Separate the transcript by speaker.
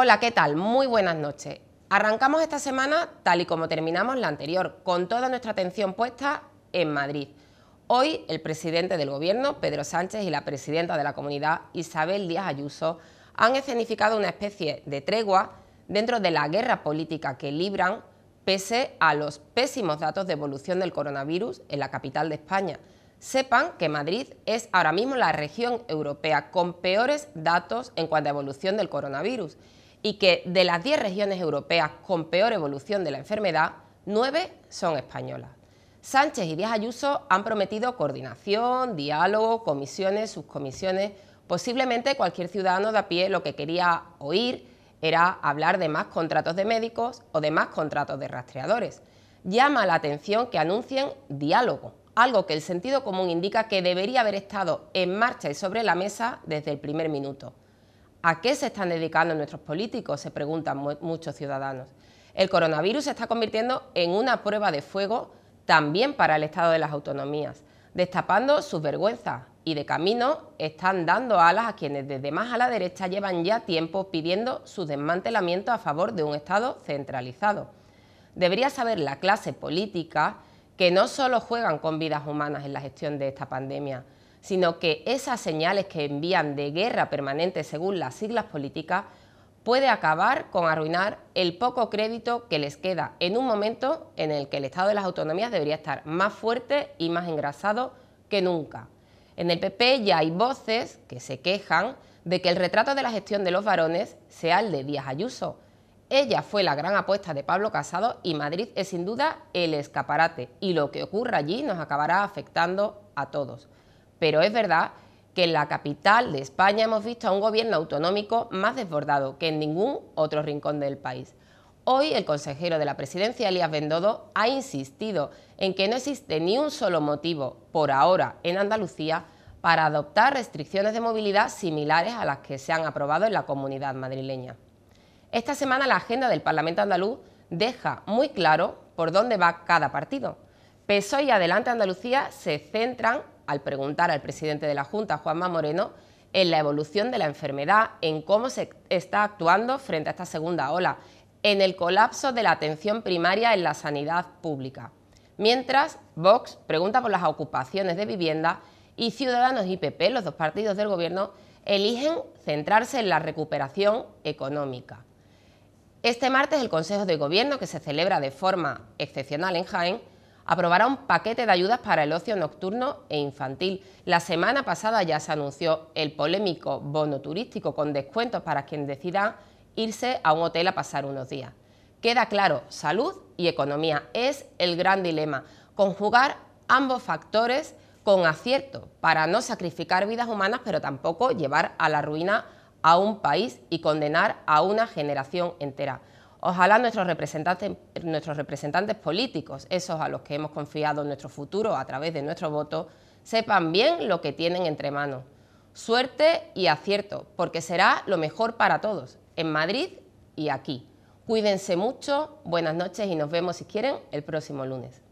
Speaker 1: Hola, ¿qué tal? Muy buenas noches. Arrancamos esta semana tal y como terminamos la anterior, con toda nuestra atención puesta en Madrid. Hoy el presidente del Gobierno, Pedro Sánchez, y la presidenta de la comunidad, Isabel Díaz Ayuso, han escenificado una especie de tregua dentro de la guerra política que libran pese a los pésimos datos de evolución del coronavirus en la capital de España. Sepan que Madrid es ahora mismo la región europea con peores datos en cuanto a evolución del coronavirus y que de las 10 regiones europeas con peor evolución de la enfermedad, 9 son españolas. Sánchez y Díaz Ayuso han prometido coordinación, diálogo, comisiones, subcomisiones. Posiblemente cualquier ciudadano de a pie lo que quería oír era hablar de más contratos de médicos o de más contratos de rastreadores. Llama la atención que anuncien diálogo, algo que el sentido común indica que debería haber estado en marcha y sobre la mesa desde el primer minuto. ¿A qué se están dedicando nuestros políticos? Se preguntan muchos ciudadanos. El coronavirus se está convirtiendo en una prueba de fuego también para el Estado de las Autonomías, destapando sus vergüenzas y de camino están dando alas a quienes desde más a la derecha llevan ya tiempo pidiendo su desmantelamiento a favor de un Estado centralizado. Debería saber la clase política que no solo juegan con vidas humanas en la gestión de esta pandemia, sino que esas señales que envían de guerra permanente según las siglas políticas puede acabar con arruinar el poco crédito que les queda en un momento en el que el Estado de las Autonomías debería estar más fuerte y más engrasado que nunca. En el PP ya hay voces que se quejan de que el retrato de la gestión de los varones sea el de Díaz Ayuso. Ella fue la gran apuesta de Pablo Casado y Madrid es sin duda el escaparate y lo que ocurra allí nos acabará afectando a todos. Pero es verdad que en la capital de España hemos visto a un gobierno autonómico más desbordado que en ningún otro rincón del país. Hoy el consejero de la presidencia, Elías Bendodo, ha insistido en que no existe ni un solo motivo, por ahora, en Andalucía para adoptar restricciones de movilidad similares a las que se han aprobado en la comunidad madrileña. Esta semana la agenda del Parlamento andaluz deja muy claro por dónde va cada partido. PSOE y Adelante Andalucía se centran, al preguntar al presidente de la Junta, Juanma Moreno, en la evolución de la enfermedad, en cómo se está actuando frente a esta segunda ola en el colapso de la atención primaria en la sanidad pública. Mientras, Vox pregunta por las ocupaciones de vivienda y Ciudadanos y PP, los dos partidos del Gobierno, eligen centrarse en la recuperación económica. Este martes el Consejo de Gobierno, que se celebra de forma excepcional en Jaén, aprobará un paquete de ayudas para el ocio nocturno e infantil. La semana pasada ya se anunció el polémico bono turístico con descuentos para quien decida irse a un hotel a pasar unos días. Queda claro, salud y economía es el gran dilema, conjugar ambos factores con acierto para no sacrificar vidas humanas, pero tampoco llevar a la ruina a un país y condenar a una generación entera. Ojalá nuestros representantes, nuestros representantes políticos, esos a los que hemos confiado nuestro futuro a través de nuestro voto, sepan bien lo que tienen entre manos. Suerte y acierto, porque será lo mejor para todos en Madrid y aquí. Cuídense mucho, buenas noches y nos vemos si quieren el próximo lunes.